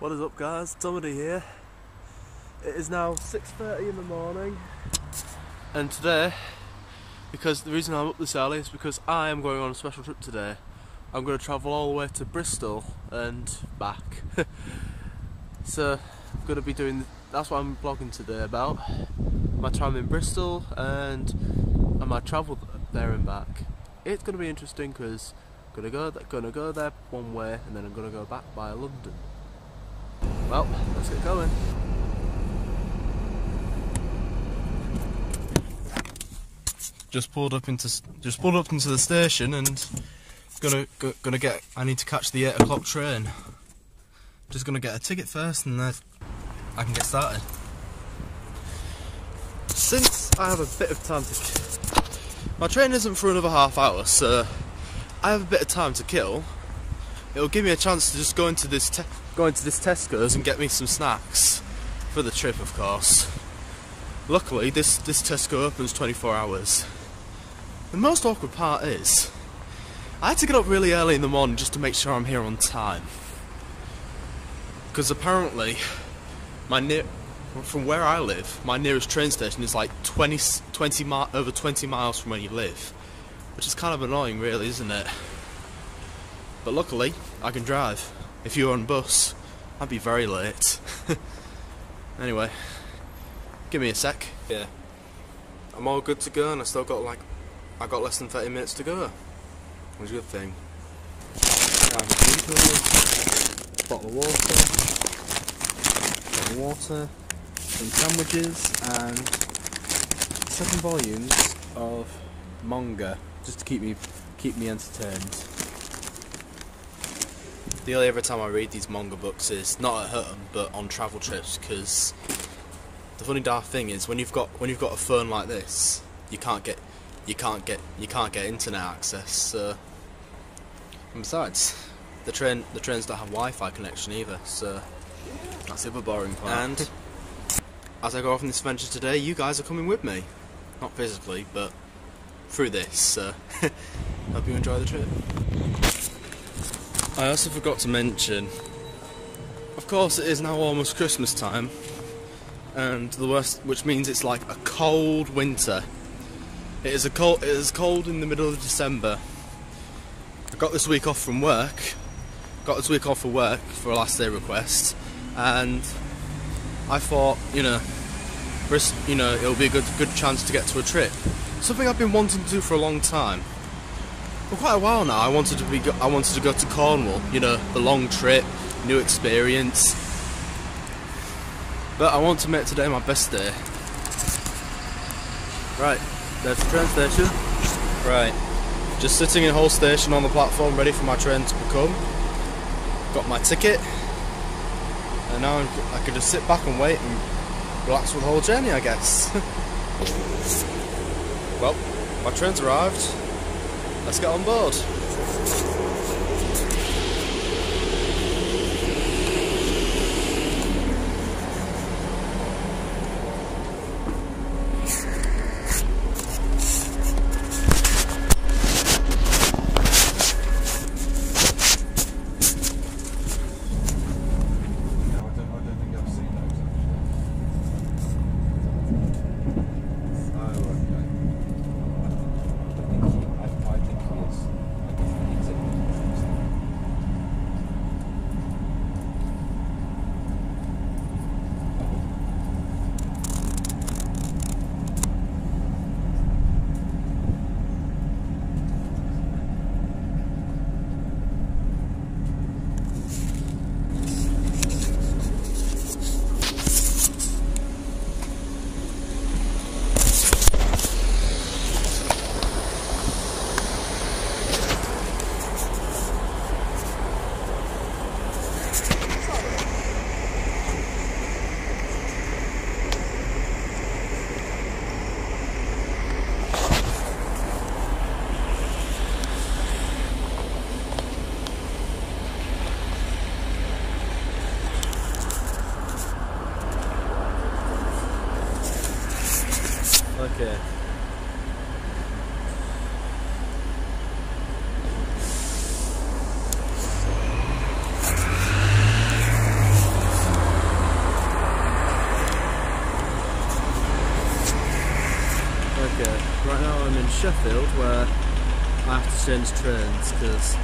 What is up guys, Tomedy here. It is now 6.30 in the morning and today, because the reason I'm up this early is because I am going on a special trip today. I'm going to travel all the way to Bristol and back. so I'm going to be doing, that's what I'm vlogging today about. My time in Bristol and, and my travel there and back. It's going to be interesting because I'm going to go, going to go there one way and then I'm going to go back by London. Well, let's get going. Just pulled up into just pulled up into the station and gonna go, gonna get. I need to catch the eight o'clock train. Just gonna get a ticket first and then I can get started. Since I have a bit of time to, my train isn't for another half hour, so I have a bit of time to kill. It'll give me a chance to just go into this go into this Tesco's and get me some snacks for the trip, of course. Luckily, this this Tesco opens 24 hours. The most awkward part is, I had to get up really early in the morning just to make sure I'm here on time. Because apparently, my near, from where I live, my nearest train station is like 20, 20 mi over 20 miles from where you live. Which is kind of annoying really, isn't it? But luckily, I can drive. If you were on bus, I'd be very late. anyway, give me a sec. Yeah. I'm all good to go and I still got like I got less than 30 minutes to go. Which is a good thing. bottle of water, of water, some sandwiches, and seven volumes of manga, just to keep me keep me entertained. The only other time I read these manga books is not at home, but on travel trips, because the funny dark thing is when you've got when you've got a phone like this, you can't get you can't get you can't get internet access. and besides, the train the trains don't have Wi-Fi connection either, so that's the other boring part. And as I go off on this adventure today, you guys are coming with me, not physically, but through this. So hope you enjoy the trip. I also forgot to mention, of course, it is now almost Christmas time, and the worst, which means it's like a cold winter. It is a cold. It is cold in the middle of December. I got this week off from work. Got this week off for work for a last day request, and I thought, you know, you know, it'll be a good good chance to get to a trip. Something I've been wanting to do for a long time. For quite a while now, I wanted to be. I wanted to go to Cornwall. You know, the long trip, new experience. But I want to make today my best day. Right. There's the train station. Right. Just sitting in Hull station on the platform ready for my train to come. Got my ticket. And now I'm, I just sit back and wait and relax for the whole journey, I guess. well, my train's arrived. Let's get on board. Okay. Sheffield where Change trains because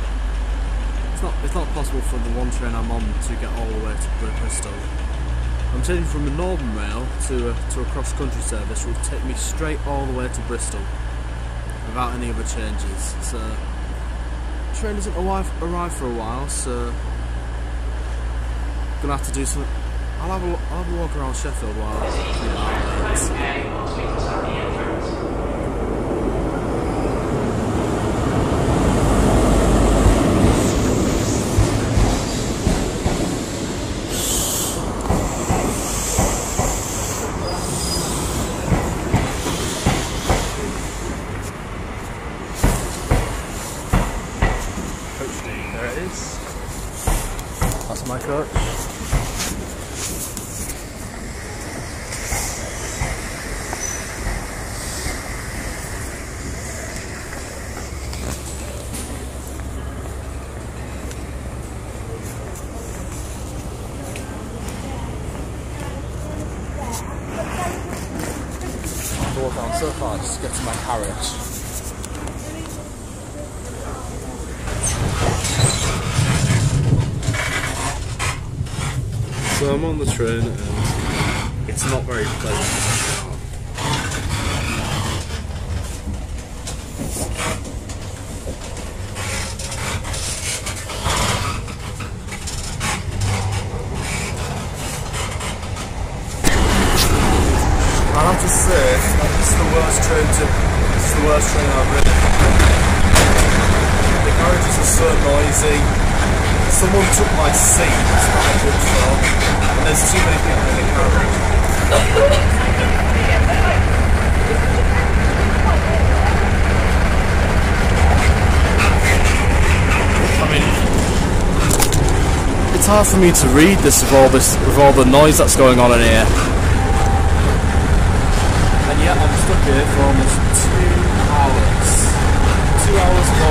it's not it's not possible for the one train I'm on to get all the way to Bristol. I'm changing from a Northern Rail to a, to a cross country service which will take me straight all the way to Bristol without any other changes. So train doesn't arrive, arrive for a while, so gonna have to do some. I'll have a, I'll have a walk around Sheffield while I. That's my coach. walk on so far just to get to my carriage. So I'm on the train and it's not very pleasant. I have to say, this is the worst train to, train I've. The carriages are so noisy. Someone took my seat, and there's too many people in the carriage. I mean, it's hard for me to read this with all this, with all the noise that's going on in here. And yet I'm stuck here for almost two. Two hours of all.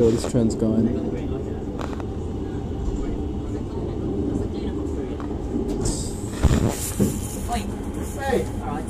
see where this trend's going. Hey. Alright,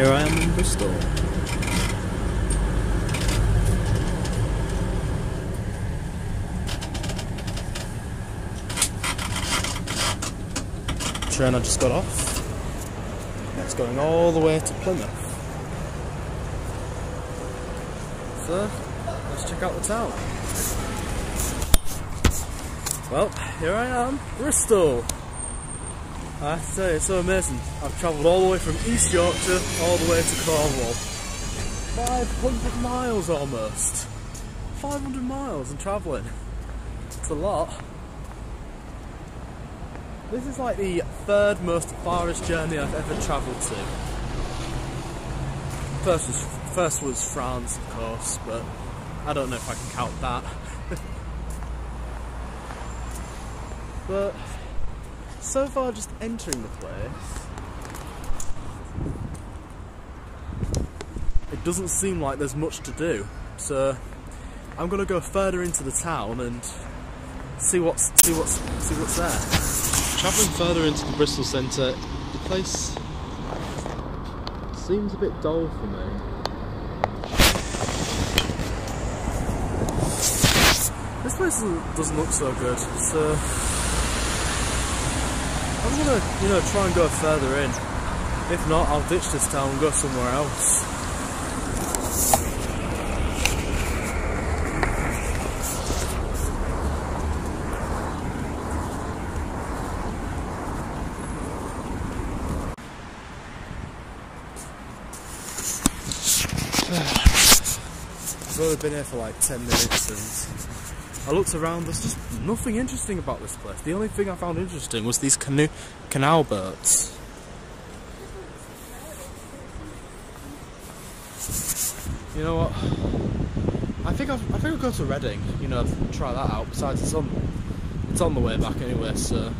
Here I am in Bristol. Train I just got off. It's going all the way to Plymouth. So, let's check out the town. Well, here I am, Bristol. I have to say, it's so amazing. I've travelled all the way from East Yorkshire all the way to Cornwall. 500 miles almost. 500 miles and travelling. It's a lot. This is like the third most farthest journey I've ever travelled to. First was, first was France, of course, but I don't know if I can count that. but so far just entering the place, it doesn't seem like there's much to do. So I'm going to go further into the town and see what's see what's see what's there. Travelling further into the Bristol centre, the place seems a bit dull for me. This place doesn't, look so good. So uh, I'm gonna, you know, try and go further in. If not, I'll ditch this town and go somewhere else. I've only been here for like 10 minutes and I looked around, there's just nothing interesting about this place. The only thing I found interesting was these canoe canal boats. You know what? I think I've, I think I'll go to Reading. You know, try that out. Besides, it's on it's on the way back anyway. So,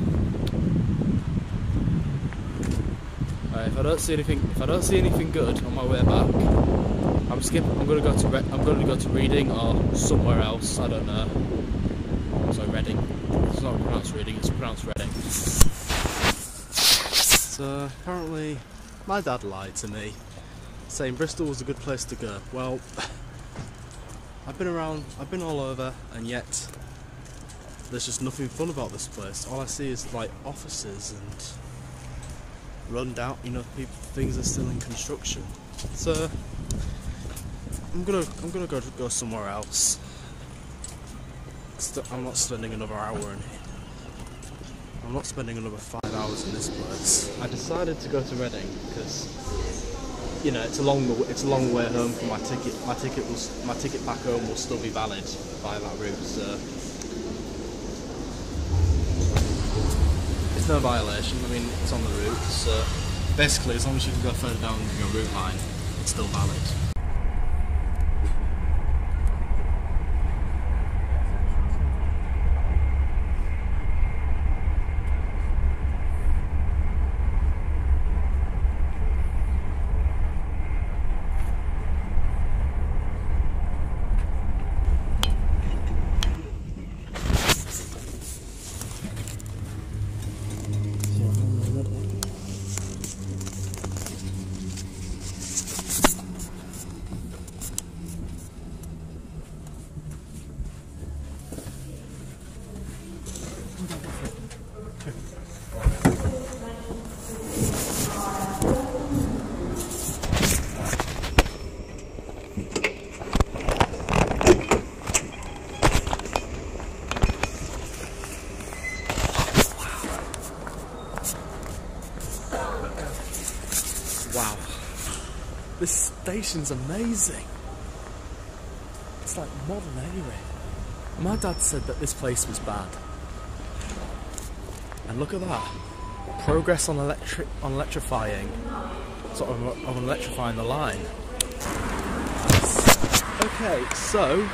if I don't see anything, if I don't see anything good on my way back, I'm skipping. I'm gonna go to Re- I'm gonna go to Reading or somewhere else. I don't know. Sorry, Reading. It's not pronounced Reading. It's pronounced Reading. So currently, my dad lied to me, saying Bristol was a good place to go. Well, I've been around. I've been all over, and yet there's just nothing fun about this place. All I see is like offices and run down. You know, people, things are still in construction. So I'm gonna I'm gonna go go somewhere else. I'm not spending another hour in here. I'm not spending another five hours in this place. I decided to go to Reading because you know it's a long it's a long way home for my ticket. My ticket was my ticket back home will still be valid by that route. So it's no violation. I mean it's on the route. So basically, as long as you can go further down your route line, it's still valid. Wow. This station's amazing. It's like modern anyway. My dad said that this place was bad. And look at that. Progress on electric on electrifying sort of on electrifying the line. Okay, so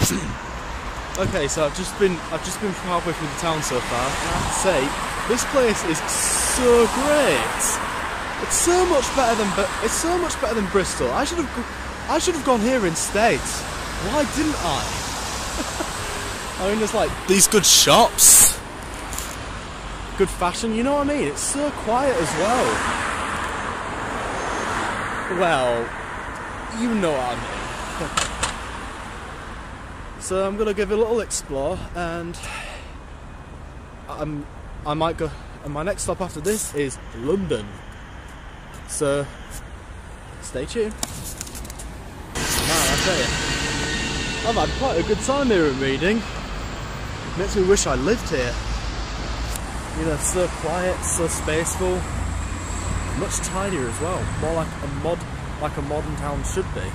Okay, so I've just been I've just been halfway through the town so far, and I have to say, this place is so great. It's so much better than it's so much better than Bristol. I should have I should have gone here instead. Why didn't I? I mean, there's like these good shops, good fashion. You know what I mean? It's so quiet as well. Well, you know what I mean. So I'm gonna give it a little explore, and I'm I might go. And my next stop after this is London. So uh, stay tuned. Man, I tell you, I've had quite a good time here at Reading. Makes me wish I lived here. You know, so quiet, so spaceful, much tidier as well. More like a mod, like a modern town should be.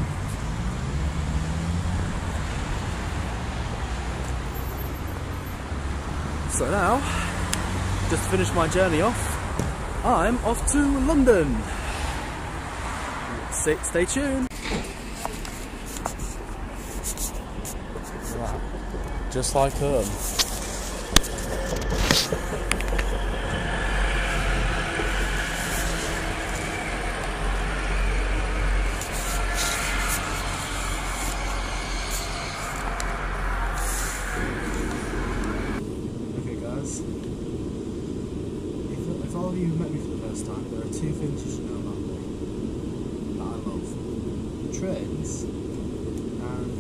So now, just finish my journey off, I'm off to London. Stay, stay tuned. Just like home. two things you should know about me that I love trains and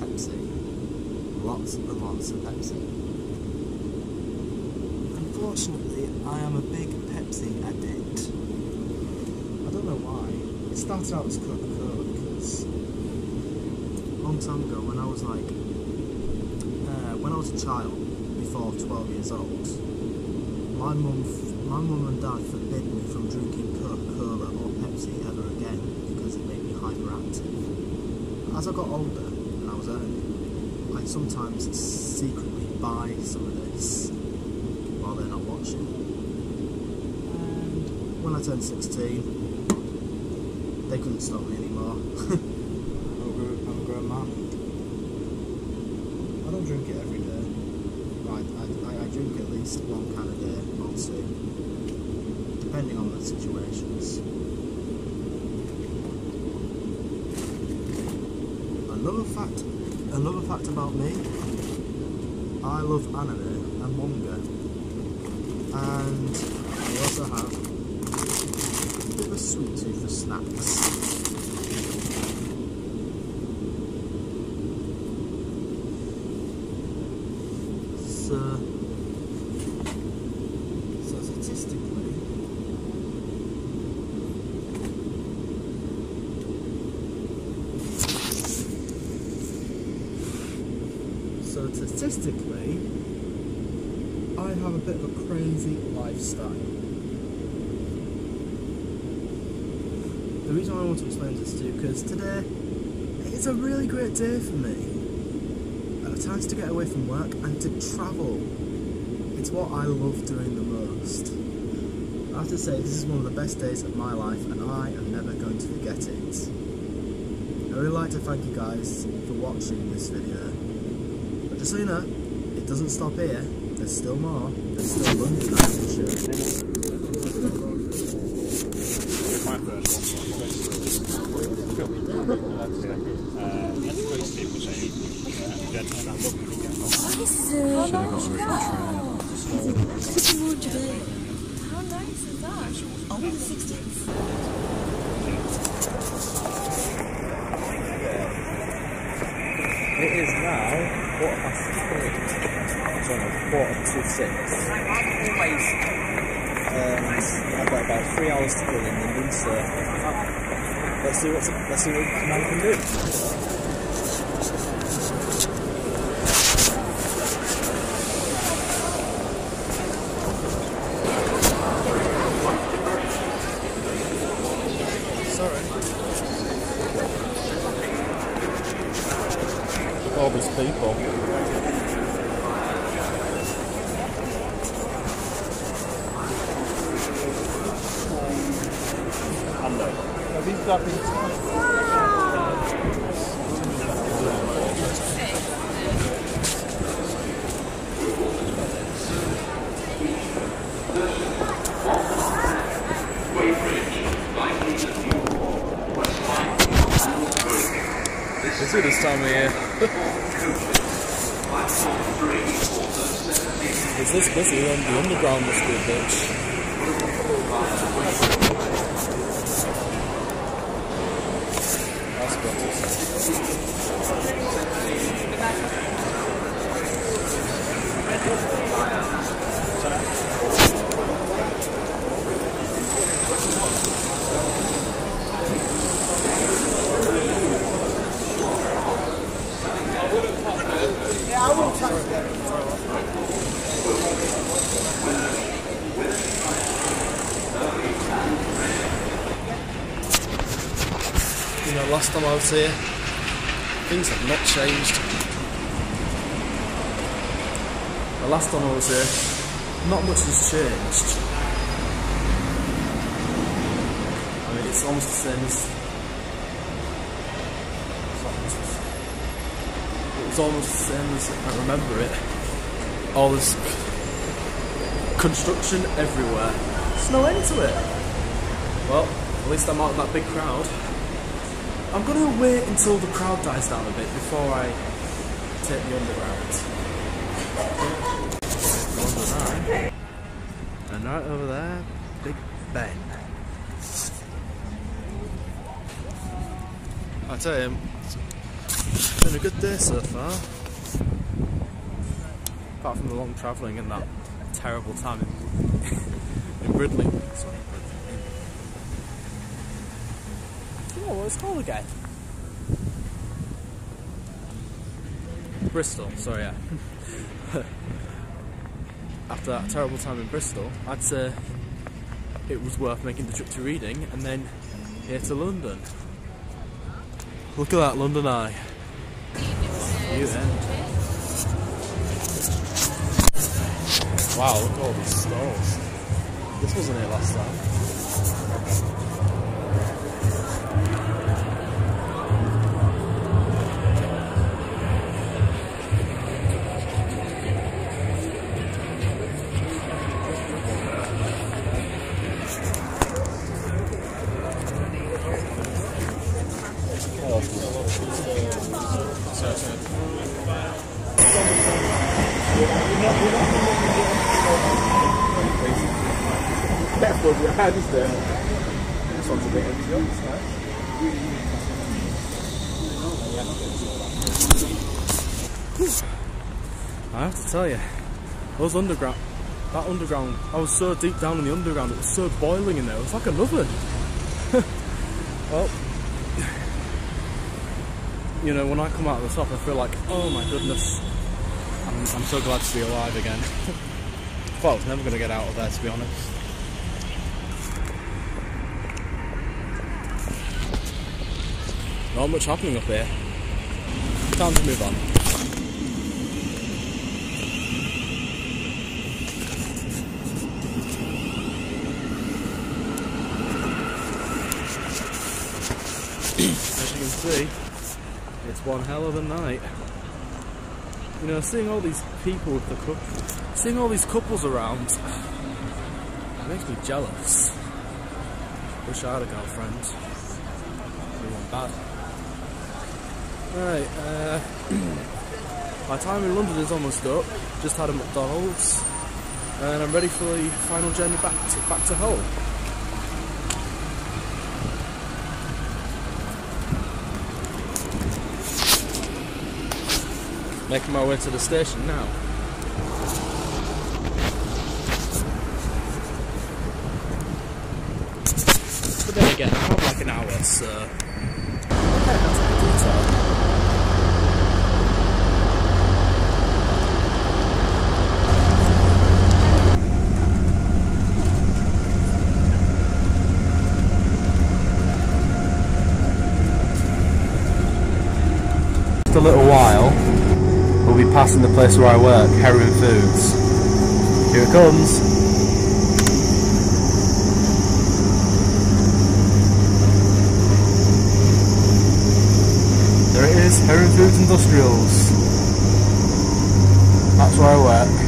Pepsi. Of Pepsi. Unfortunately, I am a big Pepsi addict. I don't know why. It started out as Coca Cola because a long time ago, when I was like, uh, when I was a child, before 12 years old, my mum, my mum and dad forbid me from drinking Coca-Cola or Pepsi ever again because it made me hyperactive. As I got older and I was earning, I'd sometimes secretly buy some of this while they're not watching. And when I turned 16, they couldn't stop me anymore. I'm, a grown, man. I don't drink it every day. I, I, I drink at least one can a day or two, depending on the situations. Another fact, another fact about me, I love anime and manga, and I also have a bit of a sweet tooth for snacks. So, so statistically, so statistically, I have a bit of a crazy lifestyle. The reason I want to explain this to you because today it's a really great day for me. A chance to get away from work and to travel. It's what I love doing the most. I have to say, this is one of the best days of my life, and I am never going to forget it. I would really like to thank you guys for watching this video. Just so you know, it doesn't stop here. There's still more. There's still London show you. How nice is that? Oh, the 60s. It is now quarter past three. Quarter to six. Um, I've got about three hours to go in London, so let's see what's let's see what man can do. Sorry. All these people. Have these got these? It's good this time of year. Is this busy? The the underground must be a bitch. That's better. You know, last time I was here, things have not changed. The last time I was here, not much has changed. I mean, it's almost the same as. it's almost the same as I remember it. All this construction everywhere. There's no end to it. Well, at least I'm out of that big crowd. I'm gonna wait until the crowd dies down a bit before I take the underground. And right over there, Big Ben. I tell him, been a good day so far. Apart from the long travelling and that terrible time in, in Bridlington. Sorry, Bridlington. Do it's called again? Bristol, sorry, yeah. After that terrible time in Bristol, I'd say it was worth making the trip to Reading and then here to London. Look at that London Eye. New end. Wow, look at all these stalls. This wasn't here last time. This one's a bit empty. I have to tell you, those underground, that underground, I was so deep down in the underground, it was so boiling in there, it was like an oven. well, you know, when I come out of the top, I feel like, oh my goodness, I'm, I'm so glad to be alive again. well, I was never going to get out of there, to be honest. Not much happening up here. Time to move on. As you can see, it's one hell of a night. You know, seeing all these people with the couple, seeing all these couples around, it makes me jealous. Wish I had a girlfriend. Be one bad. Right, uh, my time in London is almost up. Just had a McDonald's, and I'm ready for the final journey back to, back to Hull. Making my way to the station now. But then again, I have like an hour, so. Just a little while, we'll be passing the place where I work, Heron Foods. Here it comes. There it is, Heron Foods Industrials. That's where I work.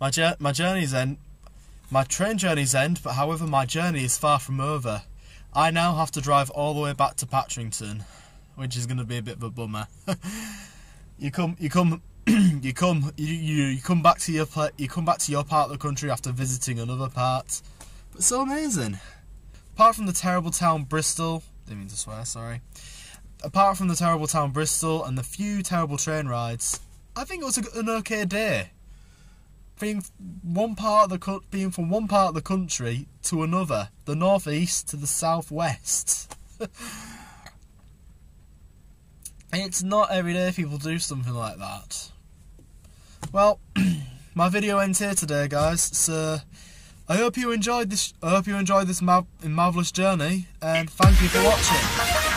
Well, my journey's end. My train journey's end, but however, my journey is far from over. I now have to drive all the way back to Patrington, which is going to be a bit of a bummer. you come, you come, you come, you, you come back to your you come back to your part of the country after visiting another part. But so amazing. Apart from the terrible town Bristol, didn't mean to swear, sorry. Apart from the terrible town Bristol and the few terrible train rides, I think it was a, an okay day. Being one part of the being from one part of the country to another, the northeast to the southwest. it's not every day people do something like that. Well, my video ends here today, guys. So I hope you enjoyed this. I hope you enjoyed this mar- marvelous journey, and thank you for watching.